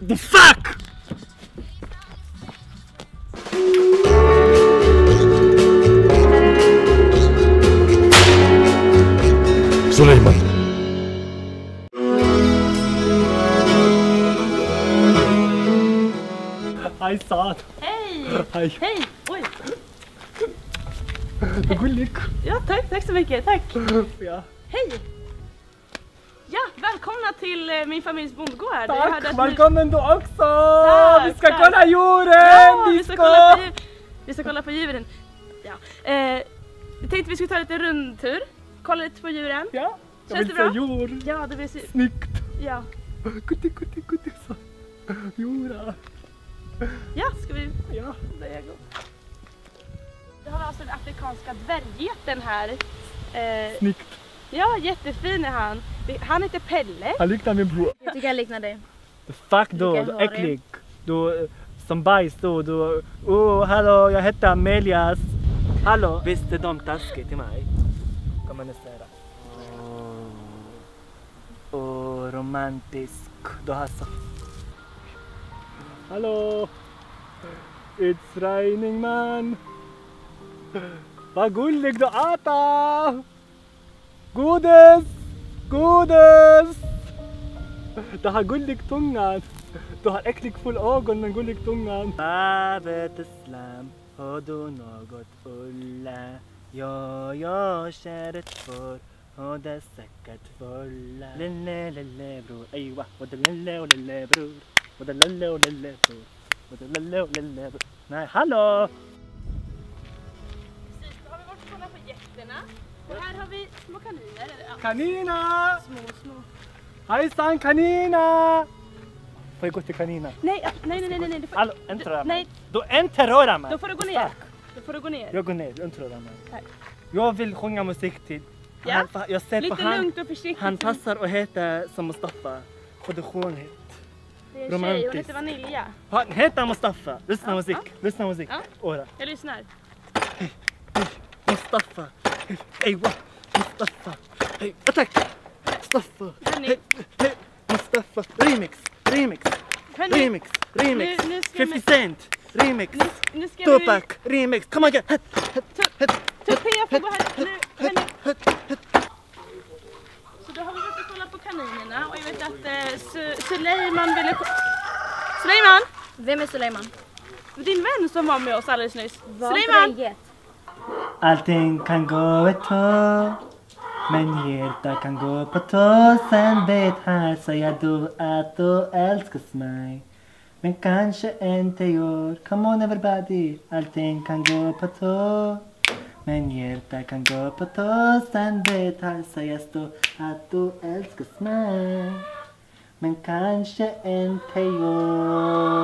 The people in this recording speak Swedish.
The fuck! Suleiman. Hej. Hej! Hej. Hej! Oj! Gullig. Ja, tack, tack så mycket. Tack! Ja. Hej! Välkomna till eh, min familjs bondgård. Tack! Välkommen du också! Tack, vi ska tack. kolla djuren! Ja, vi vi ska kolla på, vi ska kolla på djuren. Ja. Eh, jag tänkte vi skulle ta lite rundtur. Kolla lite på djuren. Ja, jag Känns vill det se bra? djur. Ja, det blir så... Snyggt! Ja. Kutti, kutti, kutti. så. Jura. Ja, ska vi Ja. börja gå? Vi har alltså den afrikanska dvärggeten här. Eh, Snyggt. Ja, jättefin är han. Han heter Pelle. Han liknar min bror. Jag tycker jag liknar dig. The fuck då, du du? äcklig. Du, eh, som bajs då, du, oh hallå jag heter Amelias. Hallå. Visst är de taskiga till mig? Kommunicera. Åh, oh, romantisk. Du har så... Hallå. It's raining man. Vad gullig du äter. Godis, godis. Du har gullig tunga. Du har äcklig full ögon men gullig tunga. Babet islam, har du något fulla? Ja, jag kär ett får och det är säkert fulla. Lille, lille bror, ej wa, och det lille och lille bror. Och det lille och lille bror. Och det lille och lille bror. Nej, hallå! Precis, då har vi varit och kollat på getterna. Och här har vi små kaniner. Ja, Kanina! små, små. Hejsan kanina! Får jag gå till kanina? Nej, nej, nej, nej, nej. Du får, Hallå, inte röra mig. Du inte röra mig! då får du gå ner. Då får du gå ner. Jag går ner, inte röra mig. Tack. Jag vill sjunga musik till. Ja. Han, jag ser på Lite han, lugnt och försiktigt. han passar att heta som Mustafa. För det skönhet. Det är en tjej, hon heter Vanilja. Han heter Mustafa. Lyssna Ja, musik, ja. lyssna musik. Ja. Ora. Jag lyssnar. Mustafa. Hörni. Hey, hey. Mustafa. Remix, remix, Hörni, remix, remix. Nu- nu ska 50 vi- Cent. Remix. nu ska Tupac. Remix. Come on get. vi... Tupé. Så då har vi varit och kollat på kaninerna och jag vet att eh, Su- Suleiman ville... Suleiman! Vem är Suleiman? Din vän som var med oss alldeles nyss. Var Suleiman! Allting kan gå ett tag Men hjärtat kan gå på tå Sen vet han säger du att du älskas mig Men kanske inte gör Come on everybody Allting kan gå på tå Men hjärtat kan gå på tå Sen vet han säger du att du älskas mig Men kanske inte gör